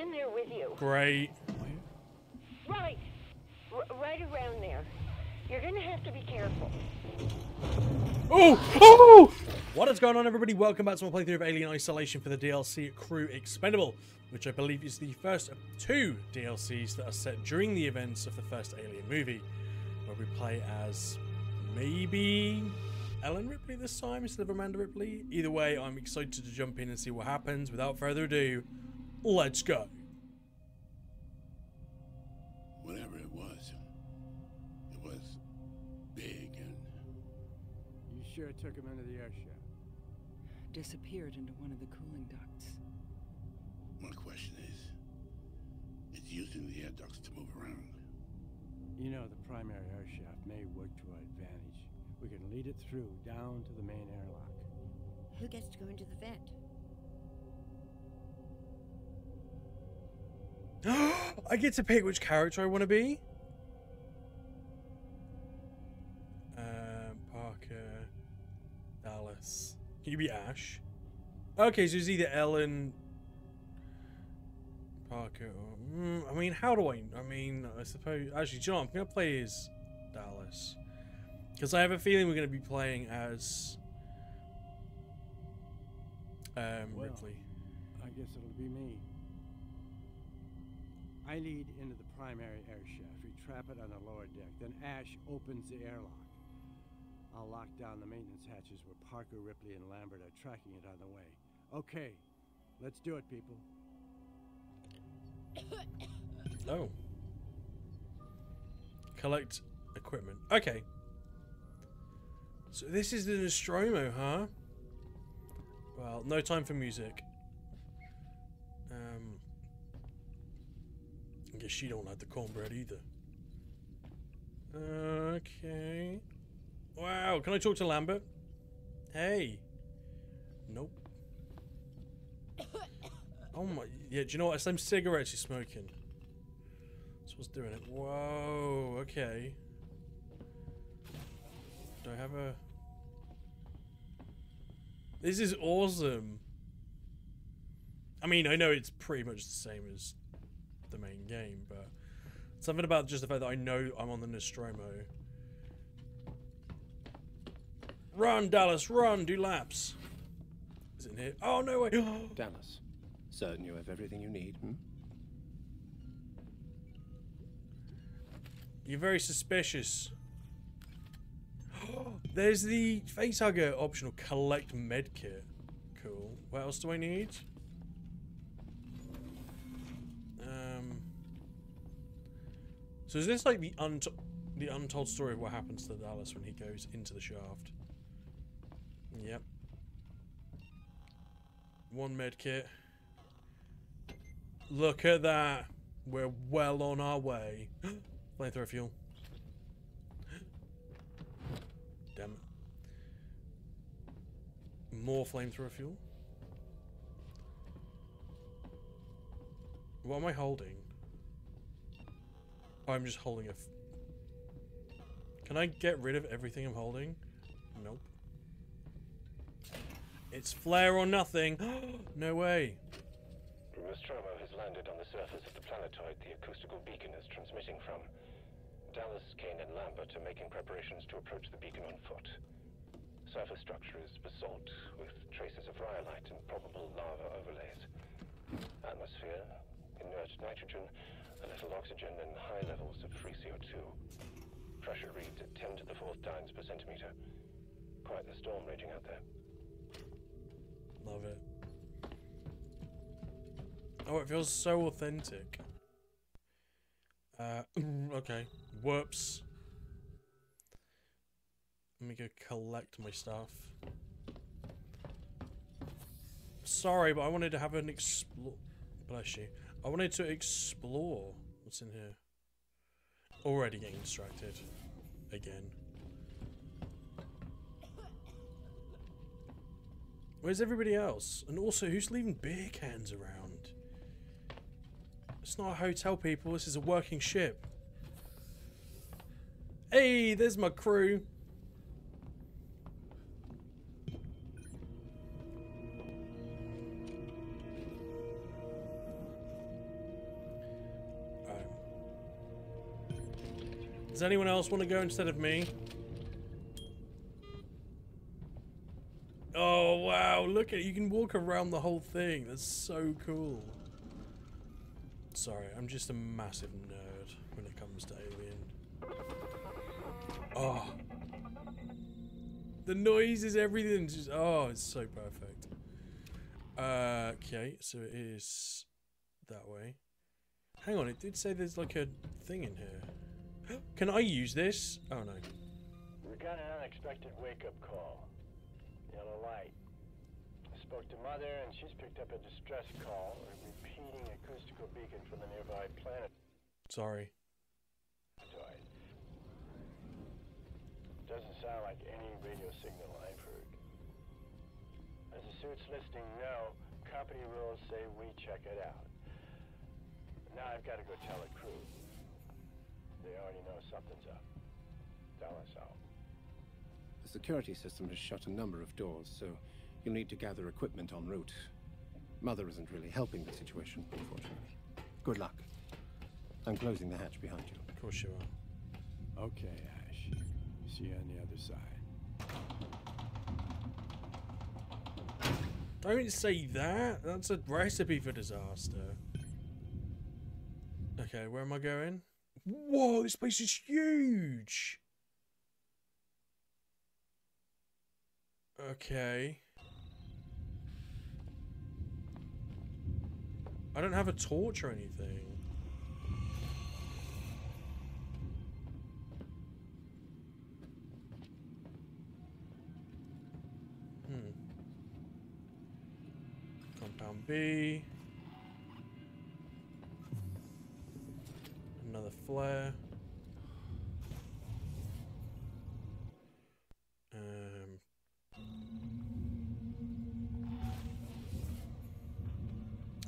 in there with you. Great. Right. R- right around there. You're gonna have to be careful. Oh! Oh! What is going on, everybody? Welcome back to my playthrough of Alien Isolation for the DLC Crew Expendable, which I believe is the first of two DLCs that are set during the events of the first Alien movie, where we play as maybe Ellen Ripley this time instead of Amanda Ripley. Either way, I'm excited to jump in and see what happens. Without further ado, let's go. whatever it was, it was big and You sure took him into the air shaft? disappeared into one of the cooling ducts. my question is, it's using the air ducts to move around. You know, the primary air shaft may work to our advantage. We can lead it through down to the main airlock. Who gets to go into the vent? I get to pick which character I want to be. Um, Parker, Dallas. Can you be Ash? Okay, so it's either Ellen, Parker, or mm, I mean, how do I? I mean, I suppose actually, do you know. I'm gonna play as Dallas because I have a feeling we're gonna be playing as um, Well. Ripley. I guess it'll be me. I lead into the primary air shaft. We trap it on the lower deck. Then Ash opens the airlock. I'll lock down the maintenance hatches where Parker, Ripley, and Lambert are tracking it on the way. Okay, let's do it, people. Oh. Collect equipment. Okay. So this is the Nostromo, huh? Well, no time for music. Guess she don't like the cornbread either. Okay. Wow, can I talk to Lambert? Hey. Nope. Oh my, yeah, do you know what? It's them cigarettes you're smoking. That's what's doing it. Whoa, okay. Do I have a... This is awesome. I mean, I know it's pretty much the same as the main game, but something about just the fact that I know I'm on the Nostromo. Run, Dallas, run, do laps. Is it in here? Oh, no way. Dallas, certain you have everything you need, hmm? You're very suspicious. There's the facehugger optional collect medkit. Cool. What else do I need? Um. So is this like the the untold story of what happens to Dallas when he goes into the shaft? Yep. One med kit. Look at that. We're well on our way. Flamethrower fuel. Damn it. More flamethrower fuel. What am I holding? I'm just holding a. F Can I get rid of everything I'm holding? Nope. It's flare or nothing. no way. Nostromo has landed on the surface of the planetoid the acoustical beacon is transmitting from. Dallas, Kane, and Lambert are making preparations to approach the beacon on foot. Surface structure is basalt, with traces of rhyolite and probable lava overlays. Atmosphere, inert nitrogen, a little oxygen, and high levels of free CO2. Pressure reads at 10 to the fourth dynes per centimeter. Quite the storm raging out there. Love it. Oh, it feels so authentic. Uh, okay. Whoops. Let me go collect my stuff. Sorry, but I wanted to have an explore. Bless you. I wanted to explore what's in here. Already getting distracted. Again. Where's everybody else? And also, who's leaving beer cans around? It's not a hotel, people. This is a working ship. Hey, there's my crew. Does anyone else want to go instead of me? Oh wow, look at you can walk around the whole thing. That's so cool. Sorry, I'm just a massive nerd when it comes to Alien. Oh. The noise is everything. Just oh, it's so perfect. Uh, okay, so it is that way. Hang on, it did say there's like a thing in here. Can I use this? Oh no. We got an unexpected wake-up call. Yellow light. I spoke to Mother, and she's picked up a distress call, a repeating acoustical beacon from the nearby planet. Sorry. Doesn't sound like any radio signal I've heard. As the suit's listing no, company rules say we check it out. Now I've got to go tell the crew. They already know something's up. Tell us all. The security system has shut a number of doors, so you'll need to gather equipment en route. Mother isn't really helping the situation, unfortunately. Good luck. I'm closing the hatch behind you. Of course you are. Okay, Ash. See you on the other side. Don't say that. That's a recipe for disaster. Okay, where am I going? Whoa, this place is huge. Okay. I don't have a torch or anything. Hmm. Compound B. flare. Um.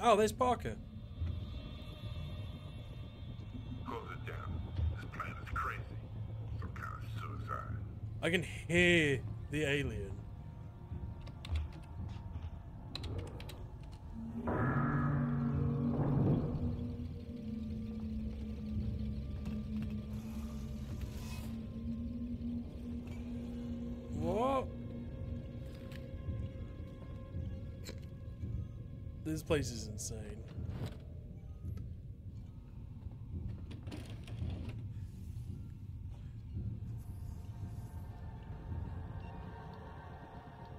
Oh, there's Parker. Close it down. This plan is crazy. Some kind of suicide. I can hear the alien. This place is insane.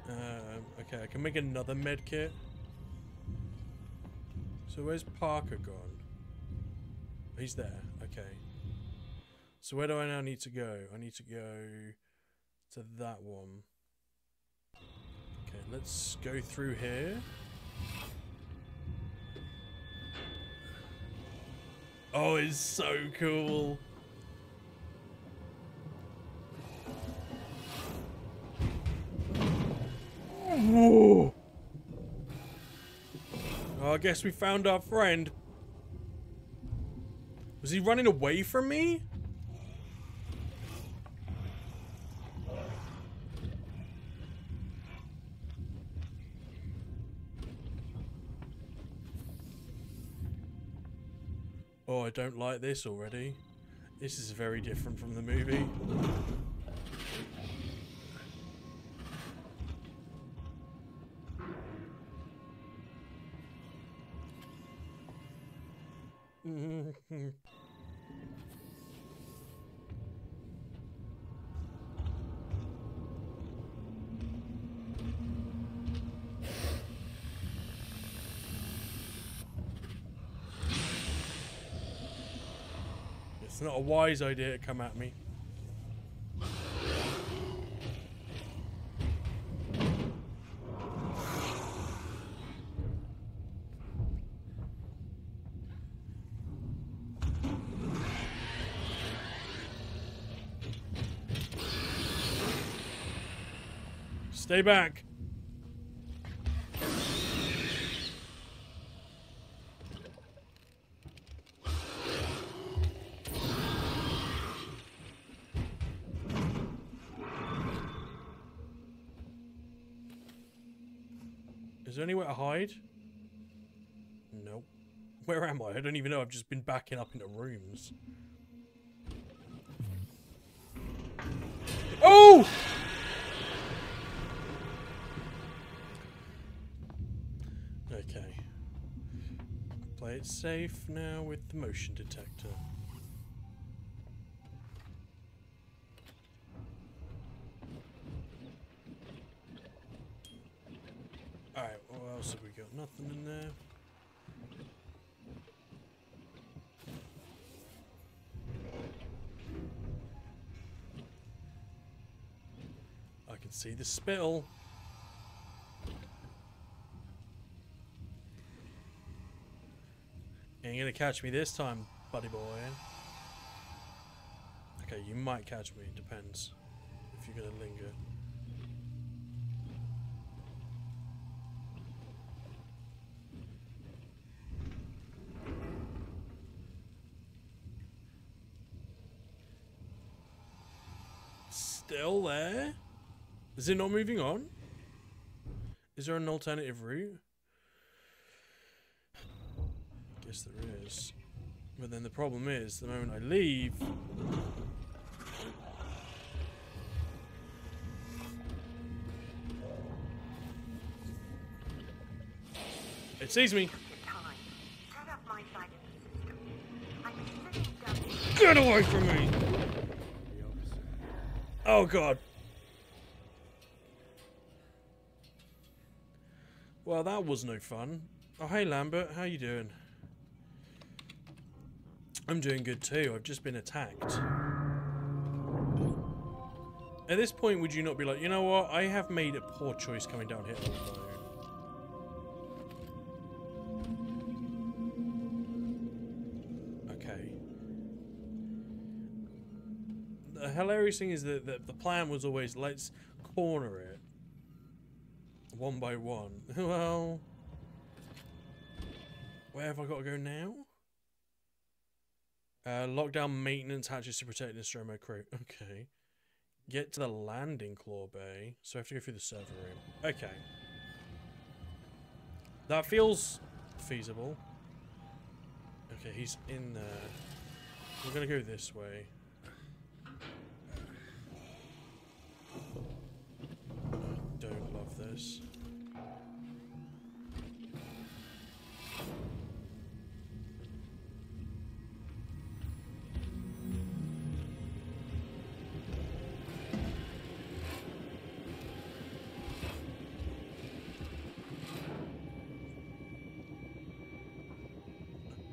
Um, okay, I can make another med kit. So where's Parker gone? He's there. Okay. So where do I now need to go? I need to go to that one. Okay, let's go through here. Oh, it's so cool. Oh, I guess we found our friend. Was he running away from me? Don't like this already. This is very different from the movie. Not a wise idea to come at me. Stay back. Is there anywhere to hide? Nope. Where am I? I don't even know. I've just been backing up into rooms. Oh! Okay. Play it safe now with the motion detector. Alright, what else have we got? Nothing in there. I can see the spittle. Ain't gonna catch me this time, buddy boy. Okay, you might catch me, depends. If you're gonna linger. Still there? Is it not moving on? Is there an alternative route? Guess there is. But then the problem is, the moment I leave... It sees me! Get away from me! Oh god. Well, that was no fun. Oh, hey Lambert, how you doing? I'm doing good too. I've just been attacked. At this point, would you not be like, you know what? I have made a poor choice coming down here hilarious thing is that the, the plan was always let's corner it one by one. well, where have I got to go now? Uh, lockdown maintenance hatches to protect the Nostromo crew. Okay. Get to the landing claw bay. So I have to go through the server room. Okay. That feels feasible. Okay, he's in there. We're gonna go this way. I don't love this.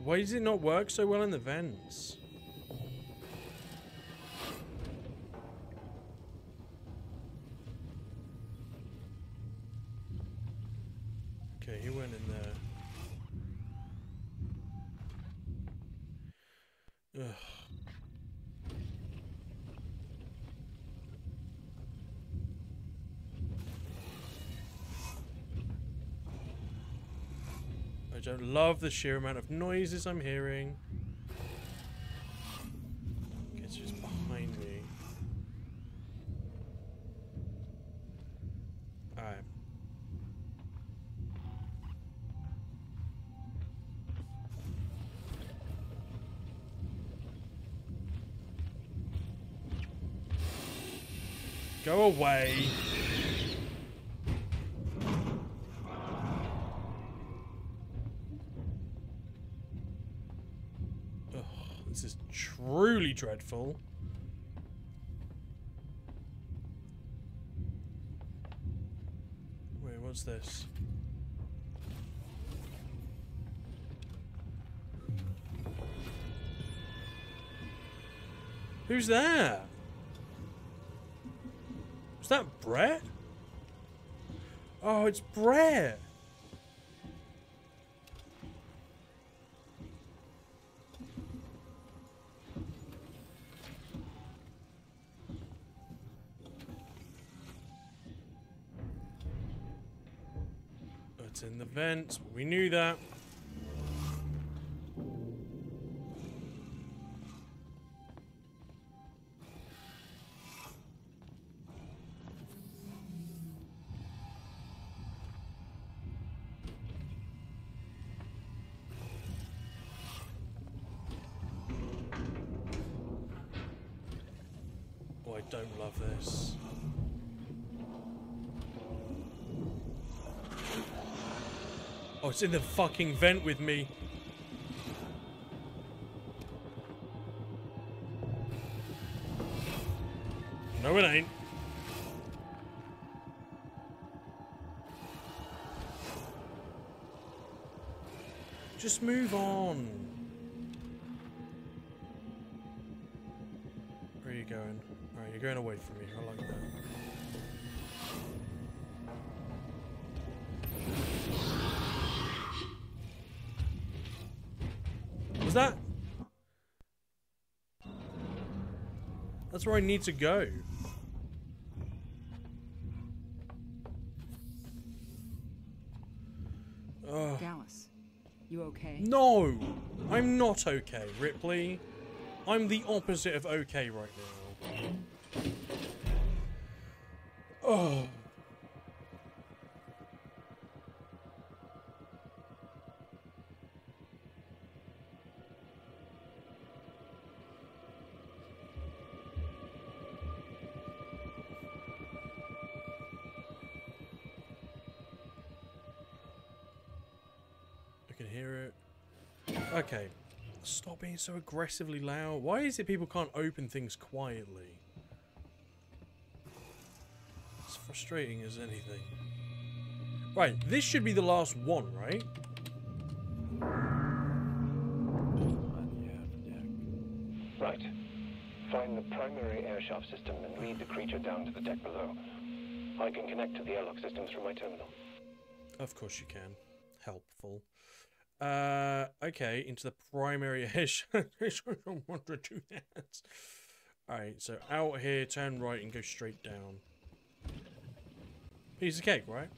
Why does it not work so well in the vents? Ugh. I don't love the sheer amount of noises I'm hearing. Dreadful. Wait, what's this? Who's that? Was that Brett? Oh, it's Brett. Vents. We knew that. Oh, I don't love this. Oh, it's in the fucking vent with me. No, it ain't. Just move on. Was that? That's where I need to go. Ugh. Dallas, you okay? No! I'm not okay, Ripley. I'm the opposite of okay right now. Oh. Okay. Stop being so aggressively loud. Why is it people can't open things quietly? It's frustrating as anything. Right, this should be the last one, right? On the aft deck. Right. Find the primary air shaft system and lead the creature down to the deck below. I can connect to the airlock systems from my terminal. Of course you can. Helpful. Uh, okay, into the primary edge. I don't want to do that. Alright, so out here, turn right and go straight down. Piece of cake, right?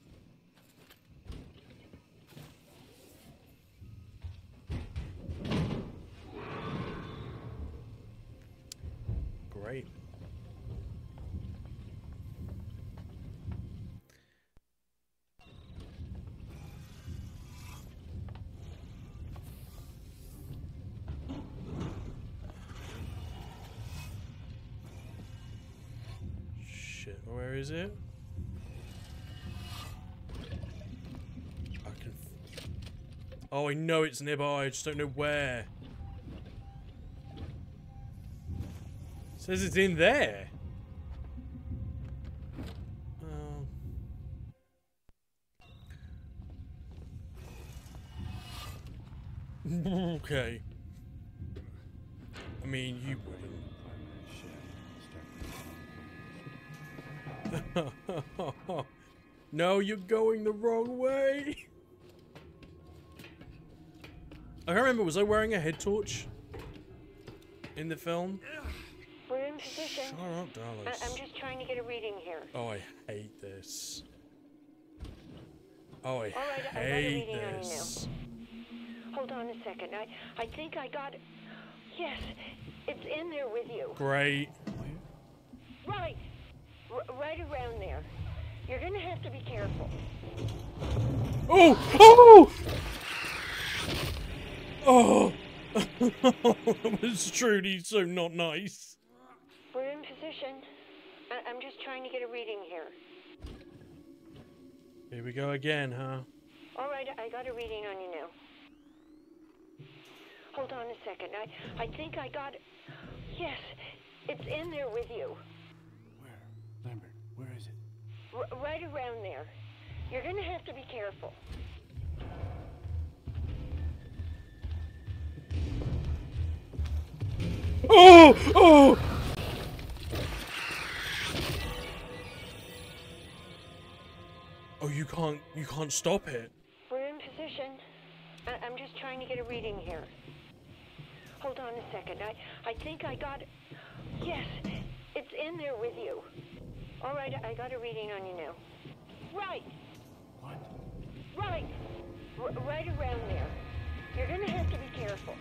Shit, where is it? I can. Oh, I know it's nearby. I just don't know where. says it's in there. No, you're going the wrong way. I can't remember. Was I wearing a head torch in the film? We're in position. Shut up, I- Dallas. I'm just trying to get a reading here. Oh, I hate this. Oh, I right, I got a hate on this. Hold on a second. I, I think I got it. Yes, it's in there with you. Great. Right. R- right around there. You're gonna have to be careful. Oh! Oh! Oh! that was truly so not nice. We're in position. I- I'm just trying to get a reading here. Here we go again, huh? All right, I got a reading on you now. Hold on a second. I, I think I got it. Yes, it's in there with you. Where? Lambert, where is it? R- right around there. You're gonna have to be careful. Oh! Oh! Oh, you can't, you can't stop it. We're in position. I- I'm just trying to get a reading here. Hold on a second. I, I think I got it. Yes, it's in there with you. All right, I got a reading on you now. Right, What? right, R- right around there. You're gonna have to be careful.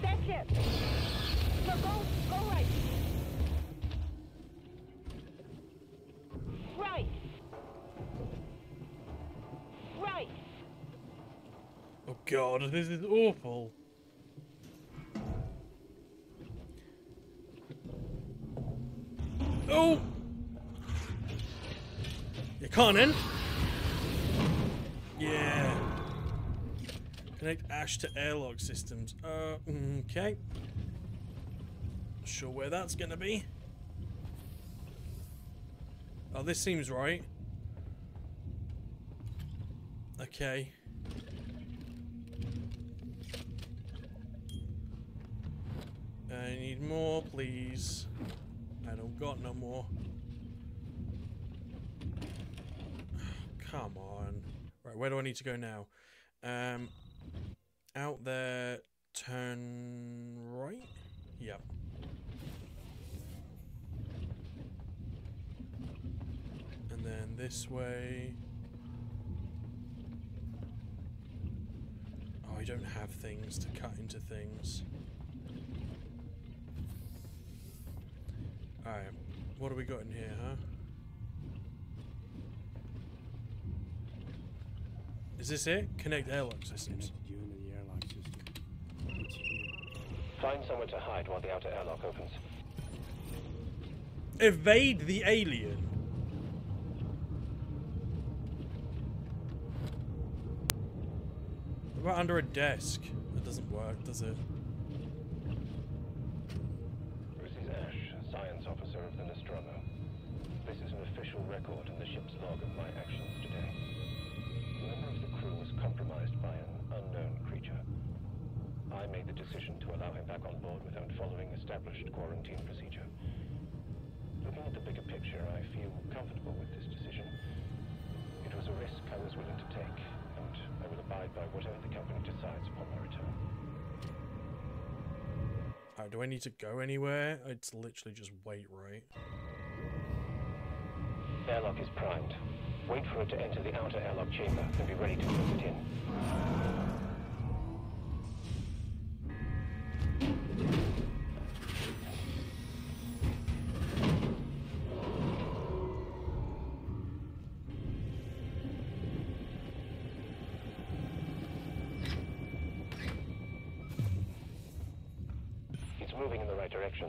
That's it. So go, go right. Right. Right. Oh god, this is awful. Oh! You? Yeah. Connect Ash to airlock systems. Uh, okay. Not sure where that's gonna be. Oh, this seems right. Okay. Where do I need to go now? Um, out there, turn right? Yep. And then this way. Oh, I don't have things to cut into things. Alright, what do we got in here, huh? Is this it? Connect airlock systems. You into the airlock system. Find somewhere to hide while the outer airlock opens. Evade the alien. What about under a desk? That doesn't work, does it? This is Ash, science officer of the Nostromo. This is an official record in the ship's log of my actions today. A member of the crew was compromised by an unknown creature. I made the decision to allow him back on board without following established quarantine procedure. Looking at the bigger picture, I feel comfortable with this decision. It was a risk I was willing to take, and I will abide by whatever the company decides upon my return. Alright, do I need to go anywhere? It's literally just wait, right? Airlock is primed. Wait for it to enter the outer airlock chamber, and be ready to close it in. It's moving in the right direction.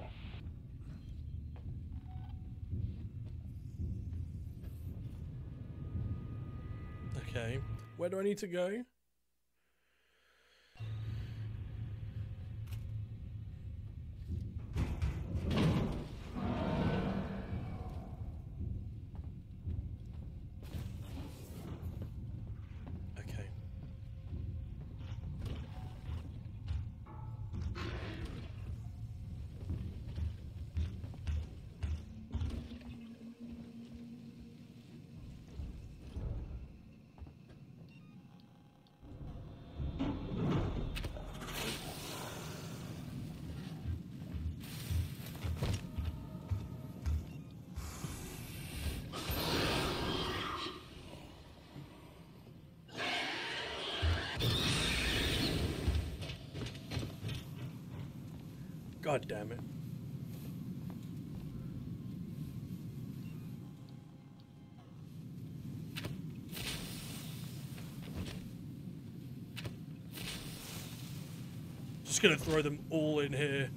Where do I need to go? God damn it. Just gonna throw them all in here.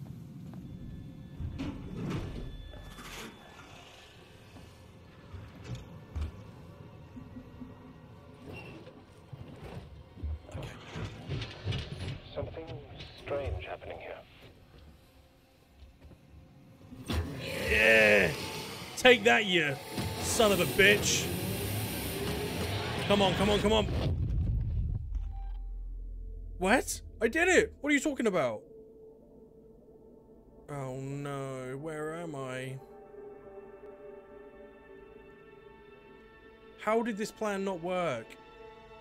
Take that, you son of a bitch. Come on, come on, come on. What? I did it! What are you talking about? Oh no, where am I? How did this plan not work?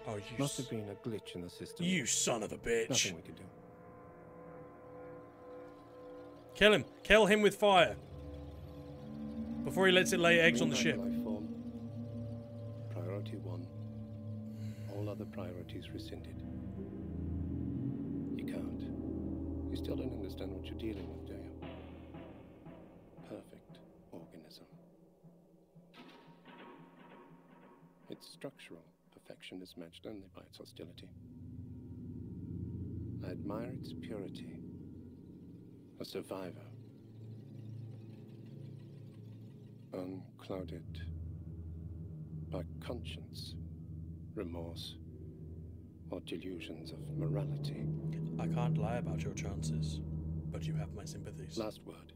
Oh, you, Must have been a glitch in the system. you son of a bitch. Nothing we could do. Kill him. Kill him with fire. Before he lets it lay eggs on the ship. Priority one. All other priorities rescinded. You can't. You still don't understand what you're dealing with, do you? Perfect organism. Its structural perfection is matched only by its hostility. I admire its purity. A survivor. Unclouded by conscience, remorse, or delusions of morality. I can't lie about your chances, but you have my sympathies. Last word.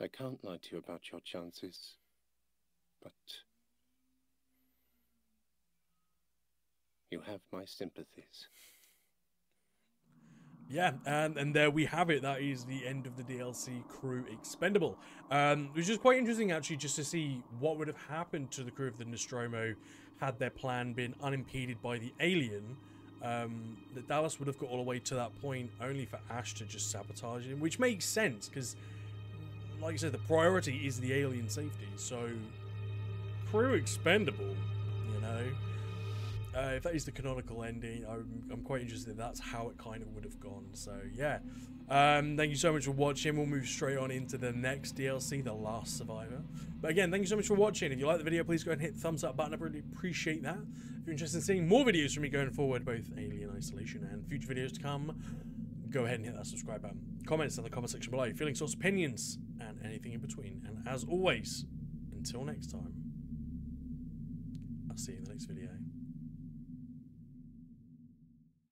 I can't lie to you about your chances, but you have my sympathies. Yeah, and, and there we have it. That is the end of the DLC crew expendable. Um, which is quite interesting actually just to see what would have happened to the crew of the Nostromo had their plan been unimpeded by the alien. Um, that Dallas would have got all the way to that point only for Ash to just sabotage him, which makes sense because, like I said, the priority is the alien safety. So, crew expendable, you know. Uh, if that is the canonical ending, I'm, I'm quite interested. That's how it kind of would have gone. So yeah, um, thank you so much for watching. We'll move straight on into the next DLC, The Last Survivor. But again, thank you so much for watching. If you like the video, please go ahead and hit thumbs up button. I really appreciate that. If you're interested in seeing more videos from me going forward, both Alien Isolation and future videos to come, go ahead and hit that subscribe button. Comments in the comment section below. Feelings, thoughts, opinions, and anything in between. And as always, until next time, I'll see you in the next video.